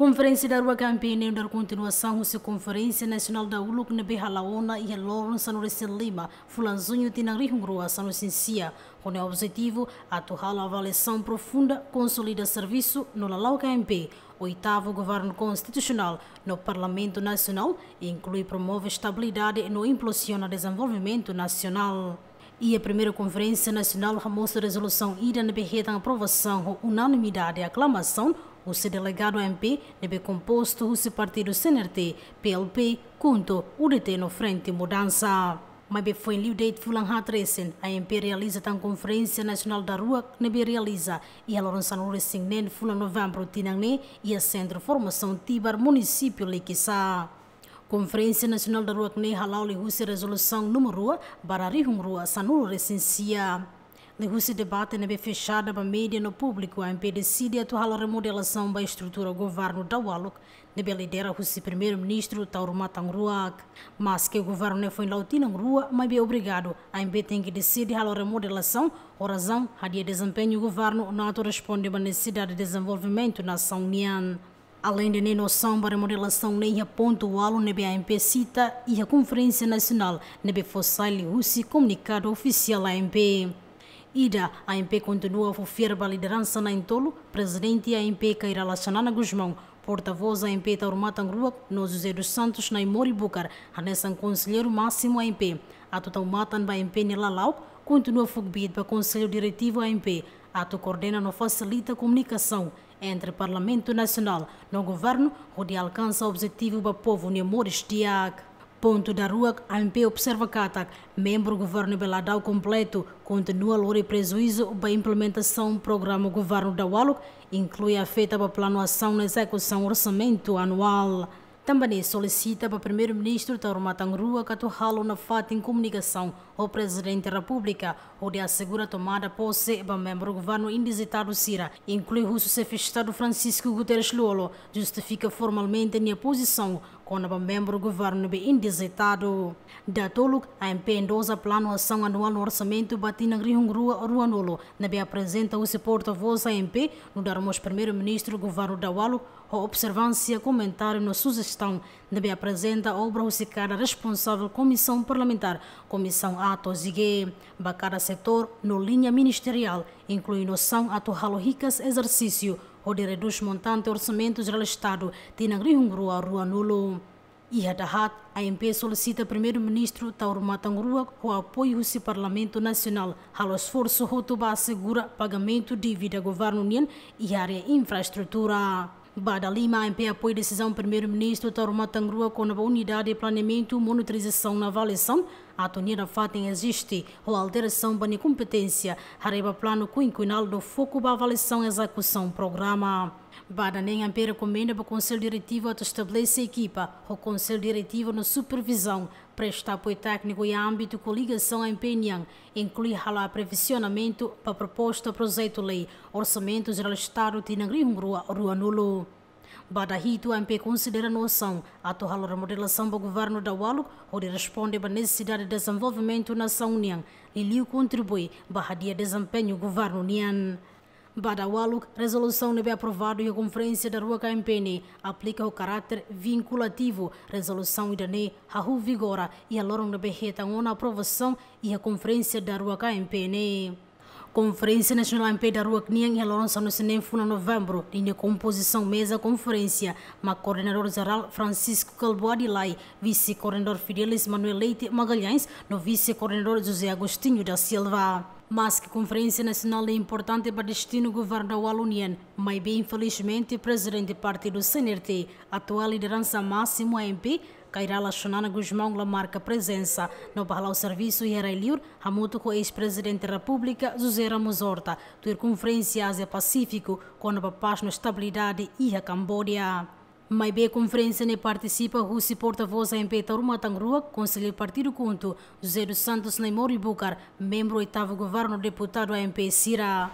Conferência da Rua Campeã dar continuação à Conferência Nacional da ULUC na Behalaona e a Lawrence no Lima, Fulanzunho Tinangri Rua Sano Cincia, com o objetivo atuar a avaliação profunda, consolida serviço no Lalau KMP, oitavo governo constitucional no Parlamento Nacional e inclui promove estabilidade no impulsiona desenvolvimento nacional. E a primeira Conferência Nacional mostra a resolução ida na berreta aprovação unanimidade e aclamação o delegado MP deve composto o partido CNRT, PLP, junto UDT no Frente Mudança. Mas foi em Liudeit Fulan Hatresen, a MP realiza a Conferência Nacional da Rua, nebe realiza, e a Lourenço Nuresing Nen Fulan Novembro Tinangne e a Centro Formação Tibar Município Liquissa. Conferência Nacional da Rua que ne halau li resolução número rua, barari hum rua sanulu recensia. Negócio debate nebe fechada para mídia no público, a atuar a remodelação da estrutura do governo da Waluk, nebe lidera o primeiro-ministro Tauro Matangruak. Mas que o governo não foi lautina rua, mas bem obrigado, a MP tem que decidir a remodelação, a razão, a dia desempenho do governo não responde à necessidade de desenvolvimento na União. Além de noção para a remodelação nem a ponto o aluno nebe a MP cita e a Conferência Nacional nebe fosse o comunicado oficial à MP. Ida, a MP continua a oferecer a liderança na Entolo, presidente a MP Caira Lachanana Guzmão, porta-voz a MP Taurumatangrua, no José dos Santos, na Imori Bucar, a conselheiro máximo a MP. A total matan a MP Nilalau, continua a fogbid para Conselho Diretivo a MP. Ato coordena no facilita a comunicação entre Parlamento Nacional no governo, onde alcança o objetivo para o povo Nemores Diag. Ponto da rua, AMP observa Katak, membro do governo Beladau completo, continua lore prejuízo para a implementação do programa governo da Waluk, inclui a feita para planeação na execução orçamento anual. Também solicita para o primeiro-ministro Tauro Matangrua que atualo na FAT em comunicação ao presidente da República, onde assegura tomada posse para membro do governo indisitado Cira, inclui o Estado Francisco Guterres Lolo, justifica formalmente a minha posição quando o membro do governo é indisitado. Da tolo, a MP endosa plano ação anual no orçamento batina Rua Ruanolo, na bem apresenta o seu porta-voz a MP, no darmos primeiro-ministro governo da Walu, a observância, comentário na sugestão, na bem apresenta a obra o cada responsável comissão parlamentar, comissão atos e bacana setor no linha ministerial, inclui noção atual ricas exercício, o de reduz montante orçamento geral Estado, tinang Rua Rua Nulo. E a Dahat, a MP solicita primeiro-ministro Tauro Matangrua o apoio do Parlamento Nacional ao esforço para assegurar pagamento de dívida governo União e área infraestrutura. Bada Lima, a MP apoia a decisão primeiro-ministro Tauro Matangrua com a unidade de planeamento monitorização na avaliação. A tonira fatem existe ou alteração para competência, arriba plano quinquenal do foco para avaliação e execução programa. Bada nem a recomenda para o Conselho Diretivo a estabelecer equipa, o Conselho Diretivo na supervisão, presta apoio técnico e âmbito com ligação a empenhang, inclui a previsionamento para proposta projeto lei, orçamento geral Estado de Rua, Rua Nulo. Badahito MP considera noção a torrar a remodelação do governo da Walu, onde responde à necessidade de desenvolvimento na União, e lhe contribui para o desempenho do governo União. Badawaluk, resolução deve aprovado e a Conferência da Rua KMPN aplica o caráter vinculativo. Resolução idane hahu vigora e a lorong deve reta uma aprovação e a Conferência da Rua KMPN. Conferência Nacional MP da Rua Kniang e lança no Cinefo em novembro, linha composição mesa conferência, ma coordenador geral Francisco Calbo Adilai, vice-coordenador Fidelis Manuel Leite Magalhães, no vice-coordenador José Agostinho da Silva. Mas que Conferência Nacional é importante para o destino do governo da Walunian, mas bem infelizmente o presidente do partido CNRT, atual liderança máxima MP, Kairala Shonana Guzmão la marca presença no Palau Serviço e era Eliur, hamuto com ex-presidente da República, José Ramos Horta, ter conferência Ásia-Pacífico, com a paz na estabilidade e a Cambodia. Mai bem conferência ne participa o porta-voz MP Taruma Tangrua, conselheiro partido Conto, José dos Santos Neimori Bucar, membro oitavo governo deputado MP Cira.